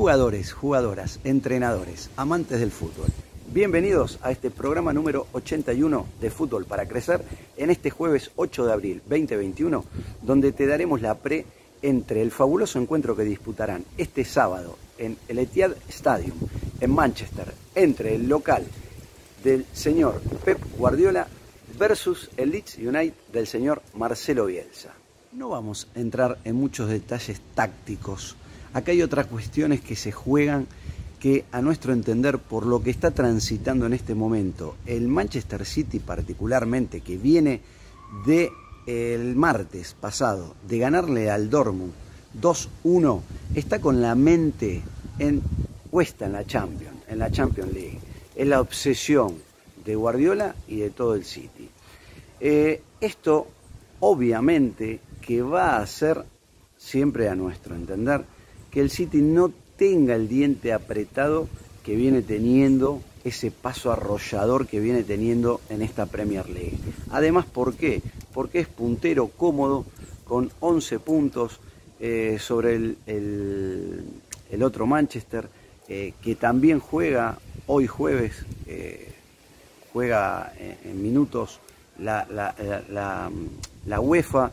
Jugadores, jugadoras, entrenadores, amantes del fútbol. Bienvenidos a este programa número 81 de Fútbol para Crecer en este jueves 8 de abril 2021, donde te daremos la pre entre el fabuloso encuentro que disputarán este sábado en el Etihad Stadium en Manchester entre el local del señor Pep Guardiola versus el Leeds United del señor Marcelo Bielsa. No vamos a entrar en muchos detalles tácticos. Acá hay otras cuestiones que se juegan que a nuestro entender por lo que está transitando en este momento el Manchester City particularmente que viene de el martes pasado de ganarle al Dortmund 2-1 está con la mente en puesta en la Champions, en la Champions League. Es la obsesión de Guardiola y de todo el City. Eh, esto obviamente que va a hacer, siempre a nuestro entender, que el City no tenga el diente apretado que viene teniendo, ese paso arrollador que viene teniendo en esta Premier League. Además, ¿por qué? Porque es puntero cómodo, con 11 puntos eh, sobre el, otro Manchester, eh, que también juega hoy jueves, juega en minutos la, la, UEFA,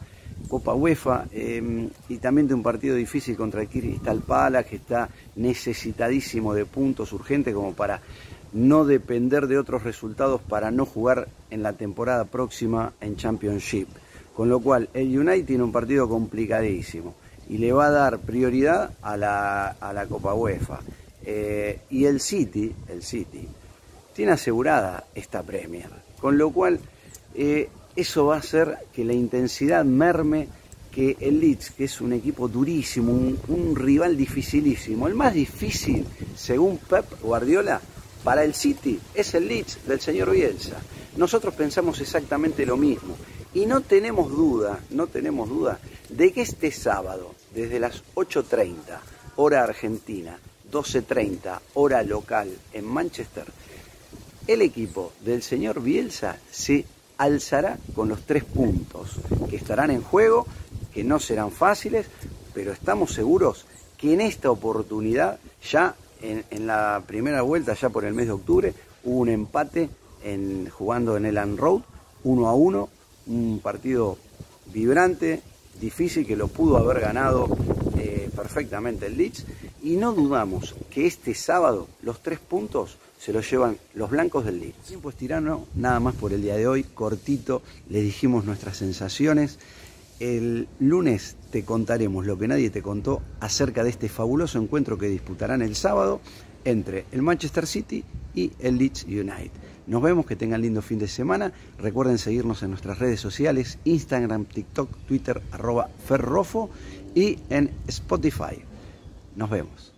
Copa UEFA, em, y también de un partido difícil contra el Crystal Palace, que está necesitadísimo de puntos urgentes como para no depender de otros resultados para no jugar en la temporada próxima en Championship. Con lo cual, el United tiene un partido complicadísimo y le va a dar prioridad a la, a la Copa UEFA. Eh, y el City, el City, tiene asegurada esta Premier. Con lo cual, eh, eso va a hacer que la intensidad merme, que el Leeds, que es un equipo durísimo, un, rival dificilísimo, el más difícil, según Pep Guardiola, para el City es el Leeds del señor Bielsa. Nosotros pensamos exactamente lo mismo y no tenemos duda, no tenemos duda de que este sábado, desde las 8.30 hora argentina, 12.30 hora local en Manchester, el equipo del señor Bielsa se alzará con los tres puntos que estarán en juego, que no serán fáciles, pero estamos seguros que en esta oportunidad, ya en, la primera vuelta, ya por el mes de octubre, hubo un empate en, jugando en el Road, uno a uno, un partido vibrante, difícil, que lo pudo haber ganado eh, perfectamente el Leeds, y no dudamos que este sábado los tres puntos se lo llevan los blancos del Leeds. Tiempo es tirano, nada más por el día de hoy, cortito, les dijimos nuestras sensaciones. El lunes te contaremos lo que nadie te contó acerca de este fabuloso encuentro que disputarán el sábado entre el Manchester City y el Leeds United. Nos vemos, que tengan lindo fin de semana. Recuerden seguirnos en nuestras redes sociales, Instagram, TikTok, Twitter, arroba Ferrofo y en Spotify. Nos vemos.